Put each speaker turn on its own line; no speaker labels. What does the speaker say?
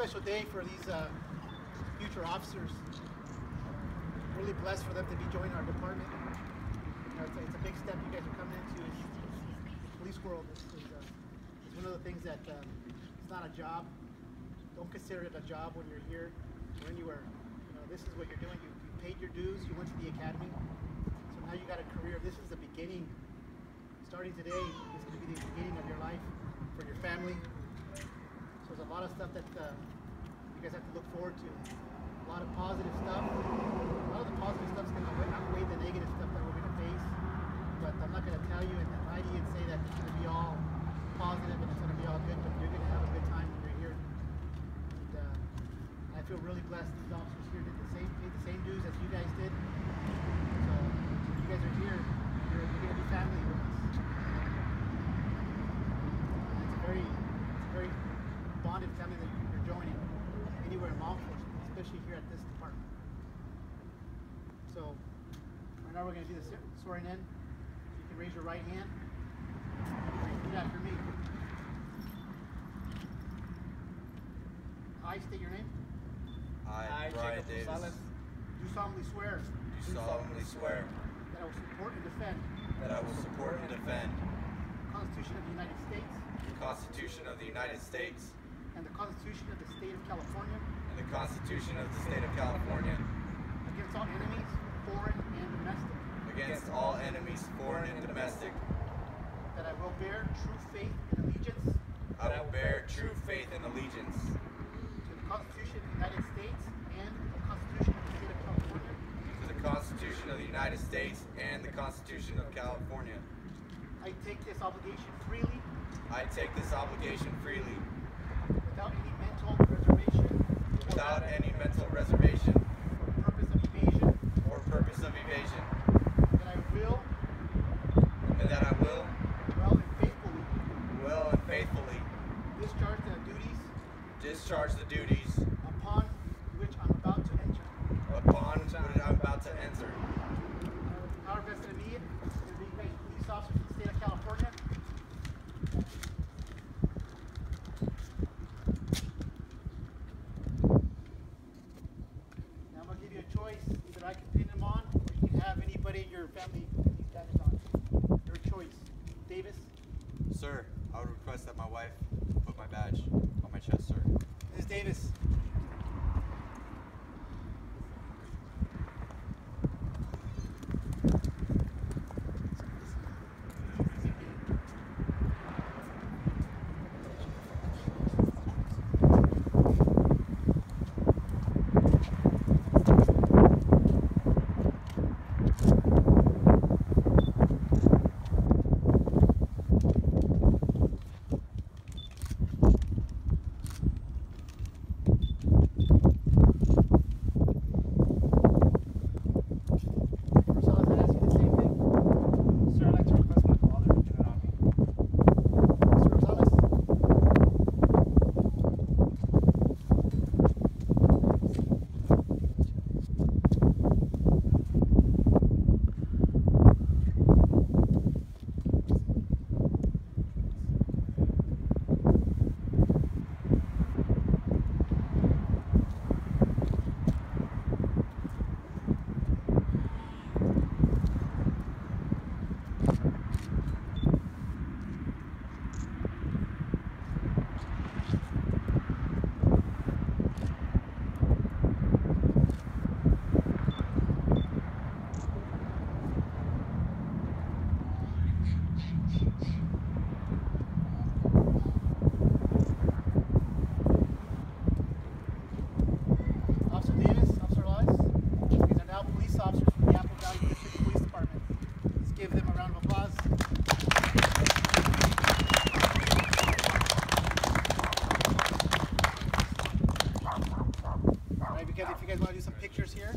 special day for these uh, future officers. Really blessed for them to be joining our department. You know, it's, a, it's a big step you guys are coming into. It's police world. It's, it's, uh, one of the things that um, it's not a job. Don't consider it a job when you're here or anywhere. You know, this is what you're doing. You, you paid your dues. You went to the academy. So now you got a career. This is the beginning. Starting today is going to be the beginning of your life for your family. A lot of stuff that uh, you guys have to look forward to. A lot of positive stuff. A lot of the positive stuff is going to outweigh the negative stuff that we're going to face. But I'm not going to tell you and lie to you and say that it's going to be all positive and it's going to be all good, but you're going to have a good time when you're here. And uh, I feel really blessed these officers here did the same dues as you guys did. So when you guys are here, you're, you're going to be family with us. It's a very, it's a very bonded family that you're joining anywhere in law enforcement, especially here at this department. So, right now we're going to do the swearing in. You can raise your right hand. Repeat after me. I state your name.
I,
I,
Bryan
Jacob
Davis,
Gonzalez,
Do solemnly swear
do solemnly swear
that I will support and defend
that I will support and defend
the Constitution of the United States
the Constitution of the United States
and the Constitution of the State of California
and the Constitution of the State of California
against all enemies, foreign and domestic.
against all enemies, foreign and domestic.
That I will bear true faith and allegiance
I will bear true faith and allegiance
to the Constitution of the United States and the Constitution of the State of California.
to the Constitution of the United States and the Constitution of California.
I take this obligation freely
I take this obligation freely
without any
without any mental reservation
purpose of evasion.
or purpose of evasion,
That I will
and that I will,
well and faithfully
will and faithfully
discharge the duties
discharge the duties
upon which I'm about to enter.
upon which I'm about to enter.
Power vested in me to be a police officer for the state of California. Now I'm gonna give you a choice. Either I can pin them on, or you can have anybody in your family put these badges on. Your choice. Davis.
Sir, I would request that my wife put my badge on my chest, sir.
Ms. Davis. Rosales, I ask you the same thing.
sir, I'd like to request my father to pin it on me.
Mr. Rosales. Officer Davis, Officer Rosales, these are now police officers from the Apple Valley District Police Department. Let's give them a round of applause. All right, because if you guys want to do some pictures here.